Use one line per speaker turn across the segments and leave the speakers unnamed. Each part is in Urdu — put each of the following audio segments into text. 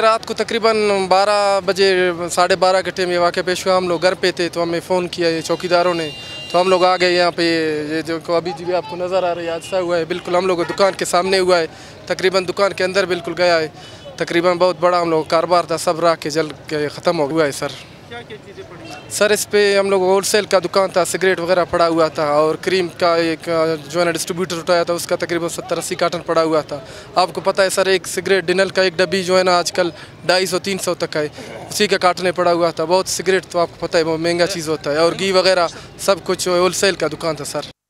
رات کو تقریباً بارہ بجے، ساڑھے بارہ کے ٹائم یہ واقعہ پیش ہوا۔ ہم لوگ گھر پہ تھے تو ہمیں فون کیا یہ چوکیداروں نے۔ تو ہم لوگ آ گئے یہاں پہ۔ یہ جو کو ابھی جو بھی آپ کو نظر آ رہا ہے حادثہ ہوا ہے۔ بالکل ہم لوگ دکان کے سامنے ہوا ہے۔ تقریباً دکان کے اندر بالکل گیا ہے۔ تقریباً بہت بڑا ہم لوگ کاروبار تھا۔ سب راہ کے جل کے ختم ہو گیا ہے، سر۔ سر، اس پہ ہم لوگ ہول سیل کا دکان تھا، سگریٹ وغیرہ پڑا ہوا تھا اور کریم کا ایک، جو ہے نا ڈسٹریبیوٹر اٹھایا تھا، اس کا تقریباً ستر اسی کارٹن پڑا ہوا تھا۔ آپ کو پتہ ہے سر، ایک سگریٹ ڈنل کا ایک ڈبی جو ہے نا آج کل ڈھائی سو، تین سو تک ہے۔ اسی کا کارٹن پڑا ہوا تھا۔ بہت سگریٹ تو آپ کو پتہ ہے، بہت مہنگا چیز ہوتا ہے۔ اور گھی وغیرہ سب کچھ ہول سیل کا دکان تھا سر۔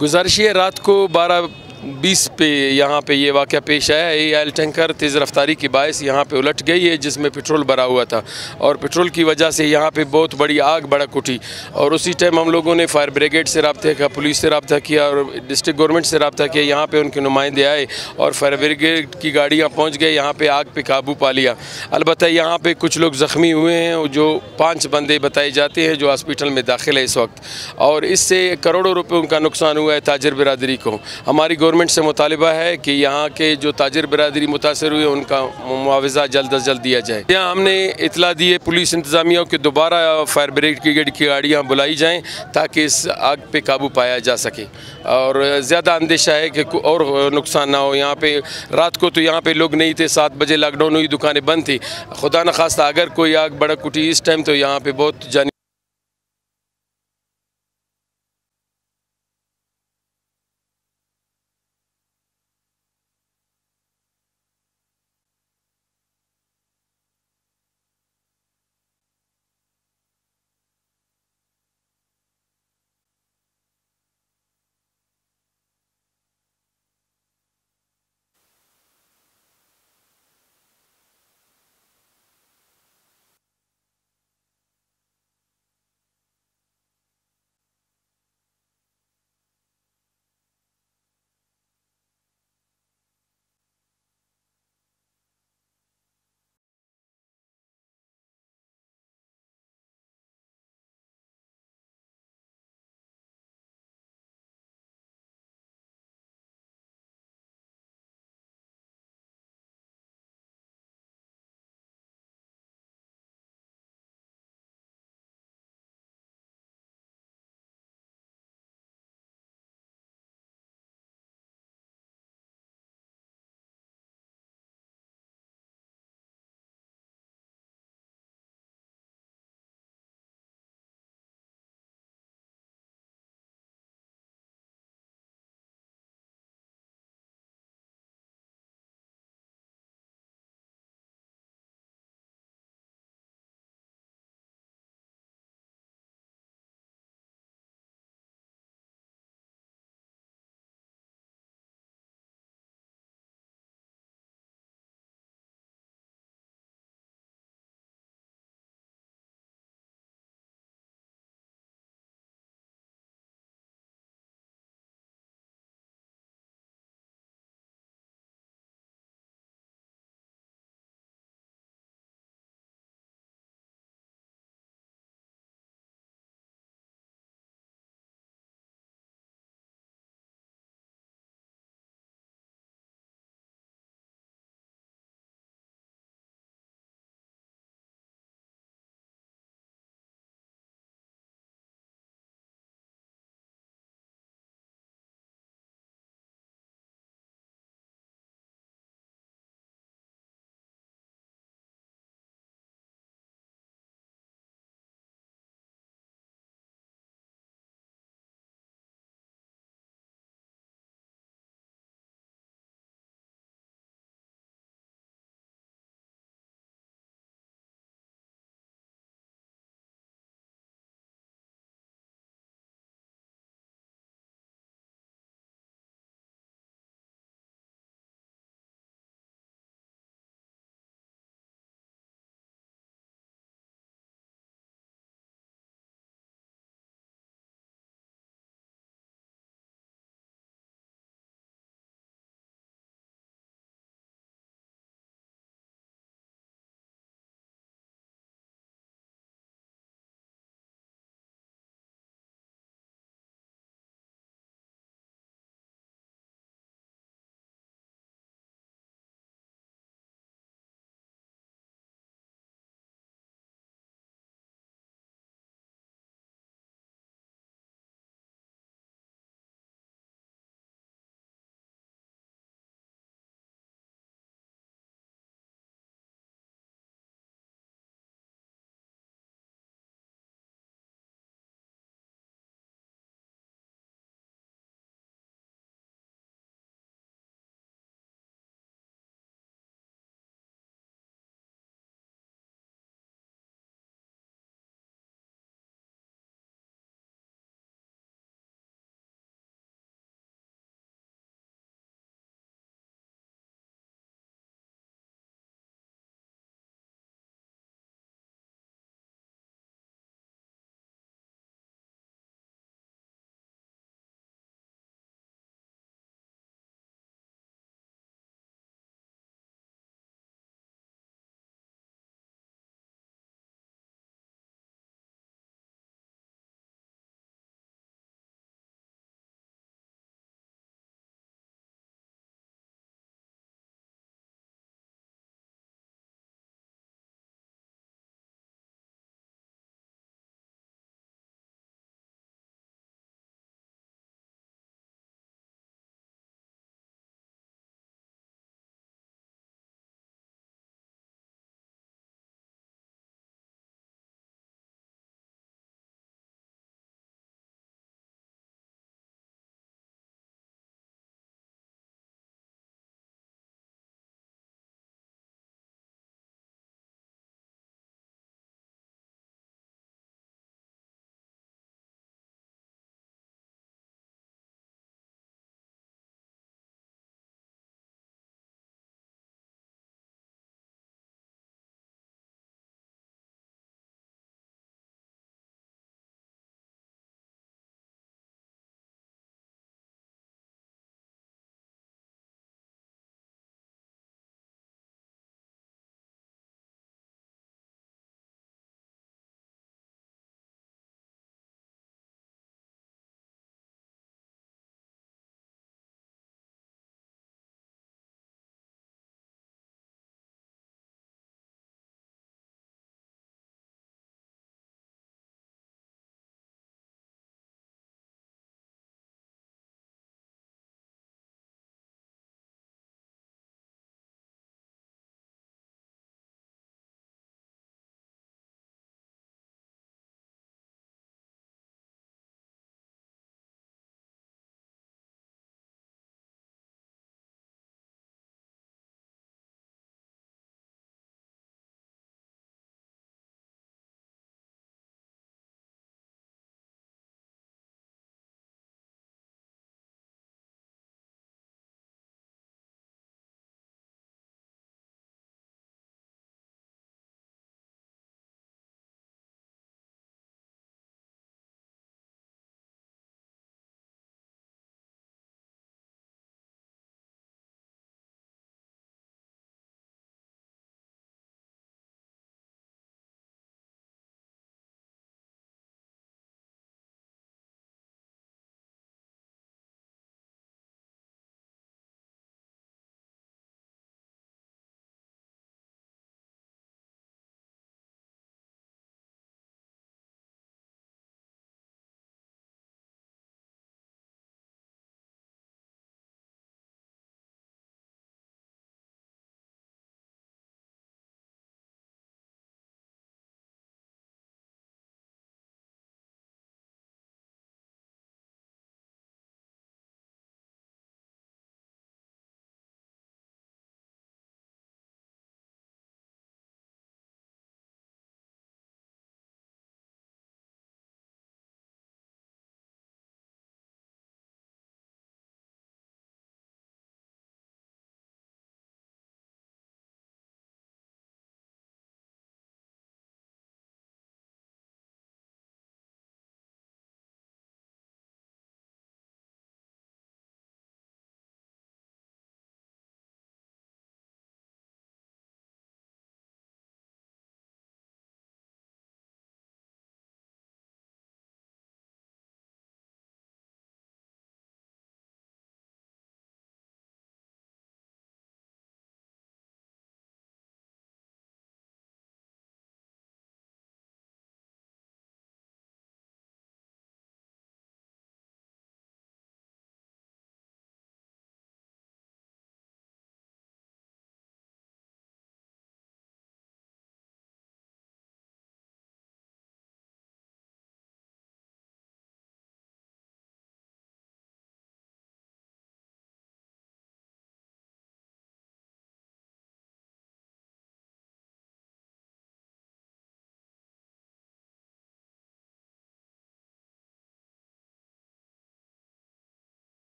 گزارش یہ رات کو بارہ بیس پہ یہاں پہ یہ واقعہ پیش آیا۔ ہے آئل ٹینکر، تیز رفتاری کی باعث یہاں پہ الٹ گئی ہے، جس میں پٹرول بھرا ہوا تھا۔ اور پٹرول کی وجہ سے یہاں پہ بہت بڑی آگ بڑک اٹھی۔ اور اسی ٹائم ہم لوگوں نے فائر بریگیڈ سے رابطہ کیا، پولیس سے رابطہ کیا اور ڈسٹرکٹ گورنمنٹ سے رابطہ کیا۔ یہاں پہ ان کے نمائندے آئے اور فائر بریگیڈ کی گاڑیاں پہنچ گئے، یہاں پہ آگ پہ قابو پا لیا۔ البتہ یہاں پہ کچھ لوگ زخمی ہوئے ہیں، جو پانچ بندے بتائے جاتے ہیں جو ہاسپٹل میں داخل ہے اس وقت۔ اور اس سے کروڑوں روپے ان کا نقصان ہوا ہے تاجر برادری کو۔ ہماری گورنمنٹ سے مطالبہ ہے کہ یہاں کے جو تاجر برادری متاثر ہوئے، ان کا معاوضہ جلد از جلد دیا جائے۔ یہاں ہم نے اطلاع دی ہے، پولیس انتظامیہ کہ دوبارہ فائر بریگیڈ کی گاڑیاں بلائی جائیں تاکہ اس آگ پہ قابو پایا جا سکے۔ اور زیادہ اندیشہ ہے کہ اور نقصان نہ ہو۔ یہاں پہ رات کو تو یہاں پہ لوگ نہیں تھے، سات بجے لاک ڈاؤن ہوئی دکانیں بند تھی خدا نخواستہ اگر کوئی آگ بڑک اٹھی اس ٹائم تو یہاں پہ بہت جانی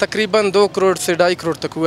تقریباً دو کروڑ سے ڈھائی کروڑ تک ہوا